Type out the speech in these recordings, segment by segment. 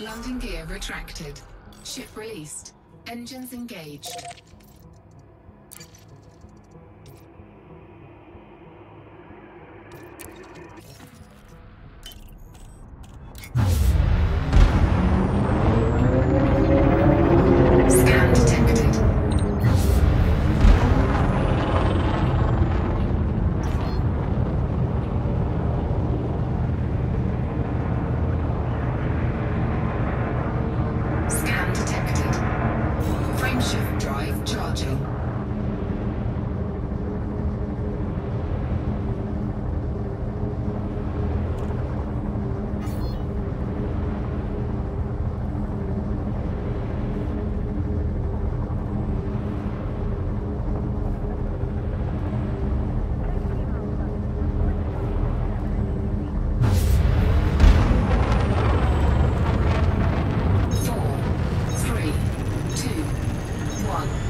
Landing gear retracted. Ship released. Engines engaged. 话呢？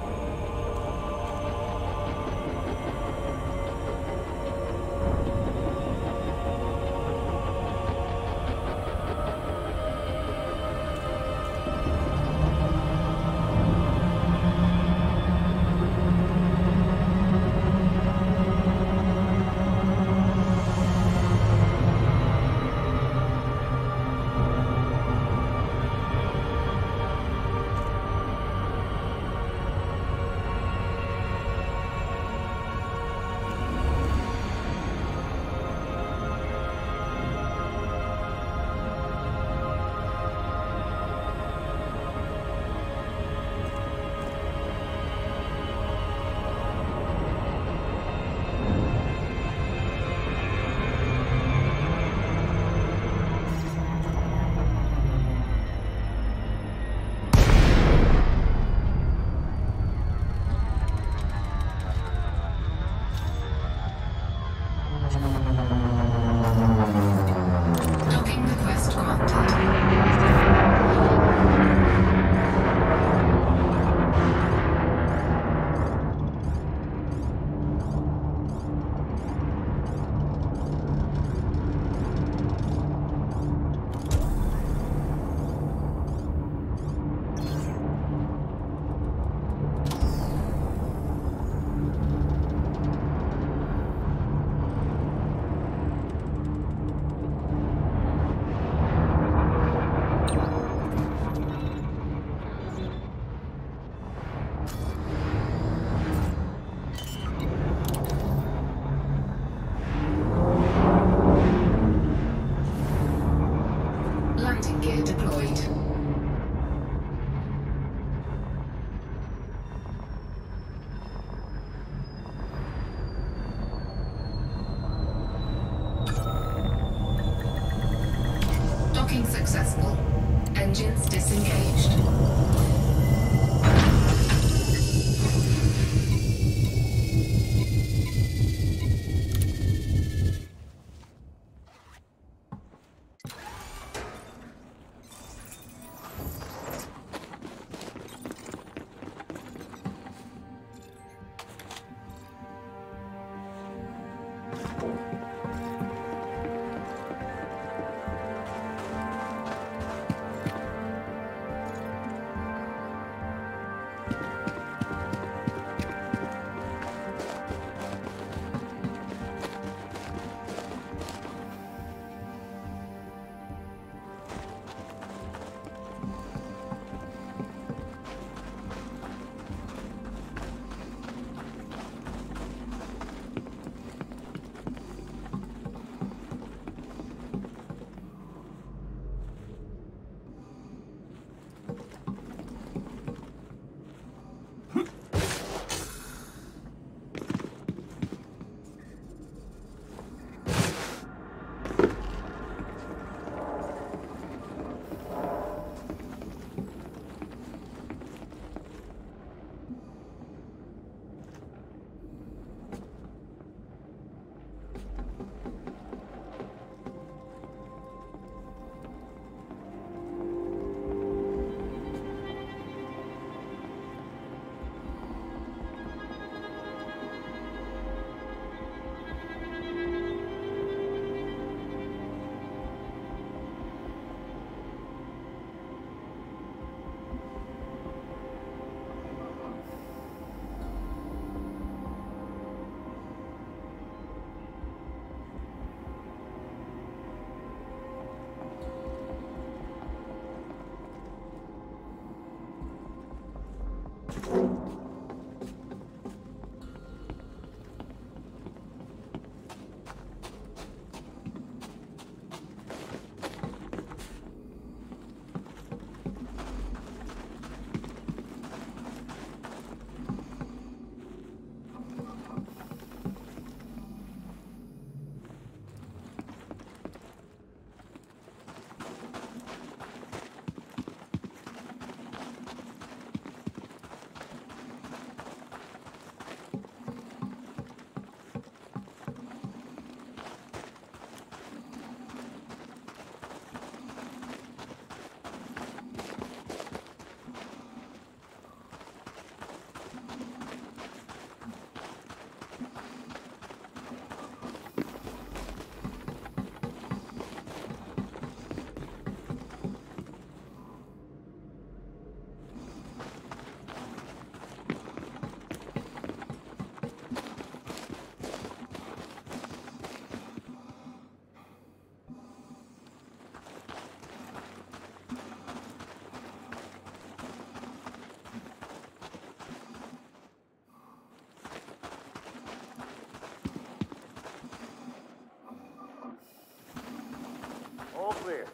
All clear.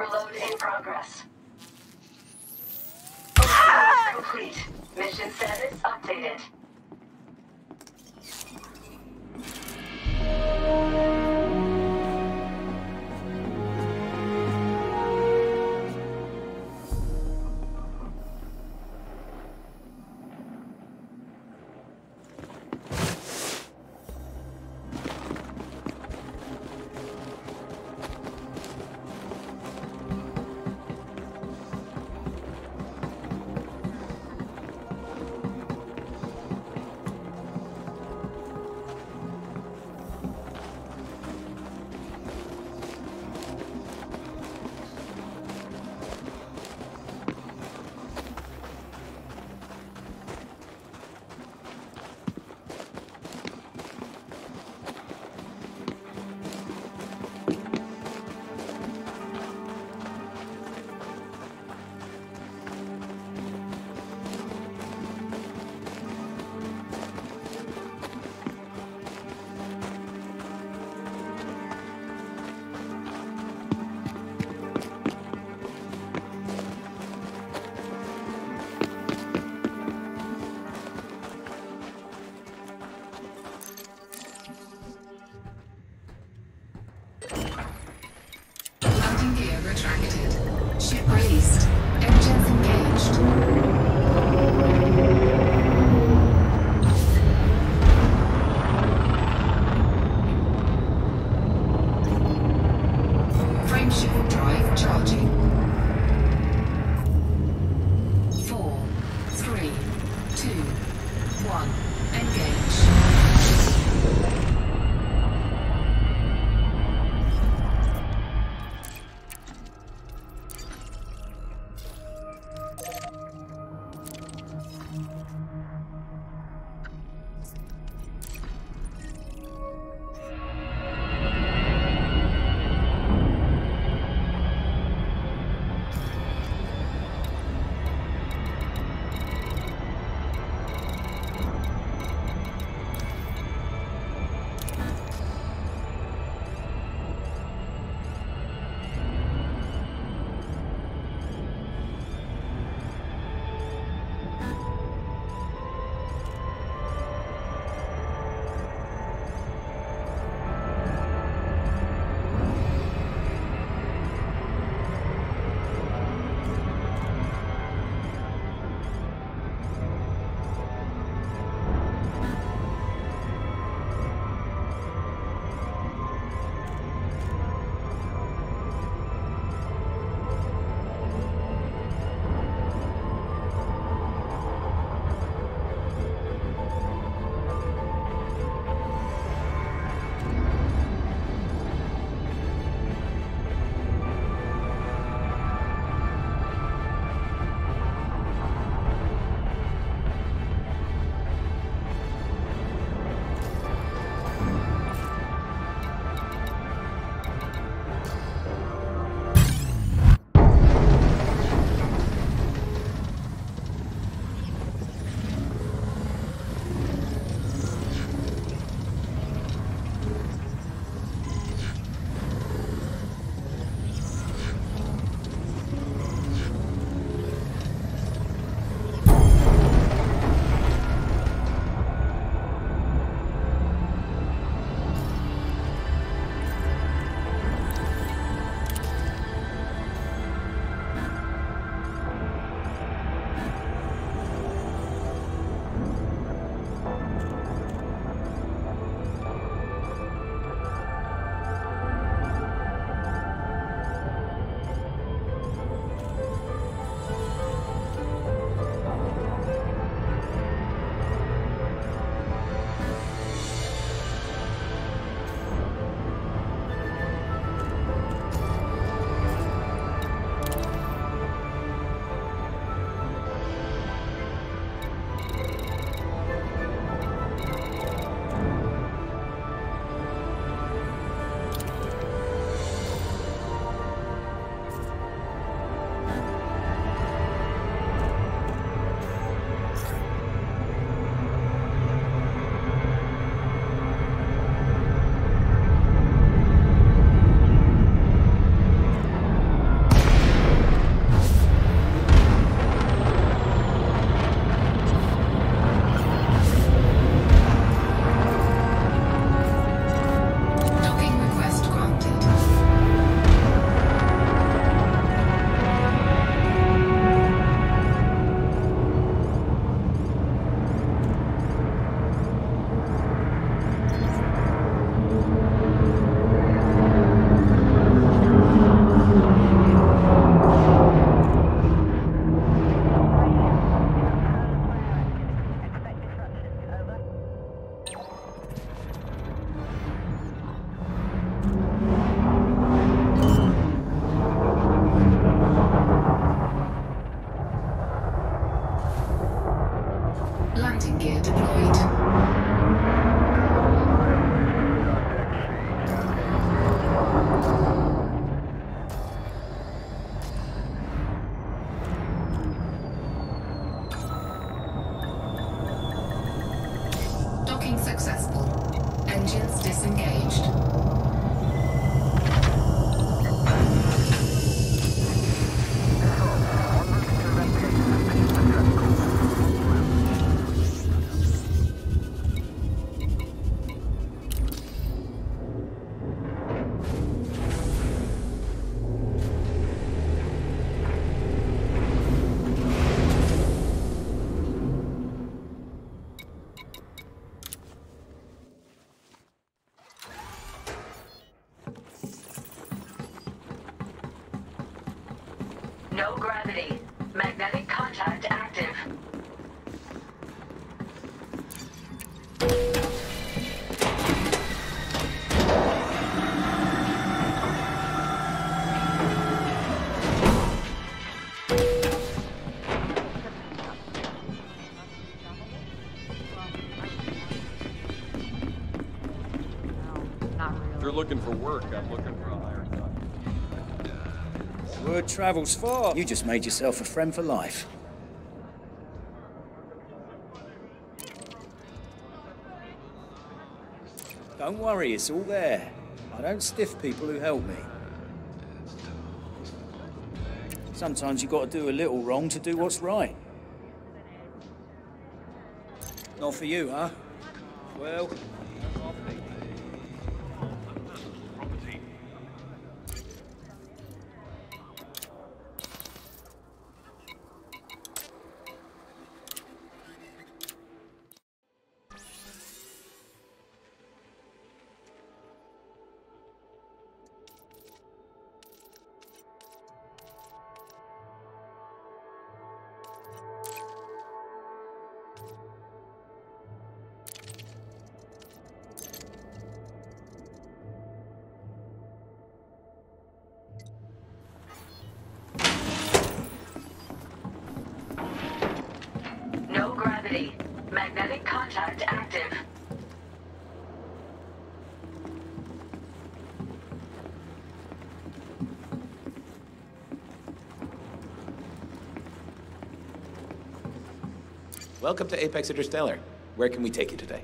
Overload in progress. Overload complete. Mission status updated. target. No gravity. Magnetic contact active. If you're looking for work, I'm looking for a higher cut. Word travels far. You just made yourself a friend for life. Don't worry, it's all there. I don't stiff people who help me. Sometimes you've got to do a little wrong to do what's right. Not for you, huh? Well, Magnetic contact active. Welcome to Apex Interstellar. Where can we take you today?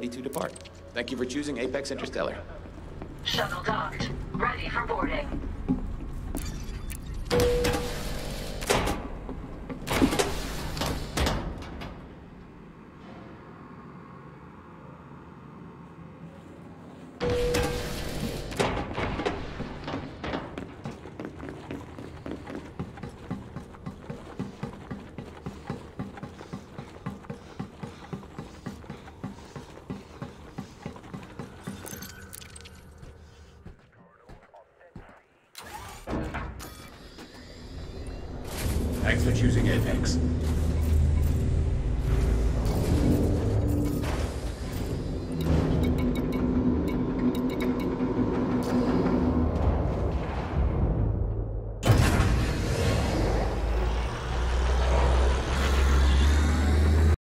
Ready to depart. Thank you for choosing Apex Interstellar. Shuttle docked. Ready for boarding. Thanks for choosing Apex.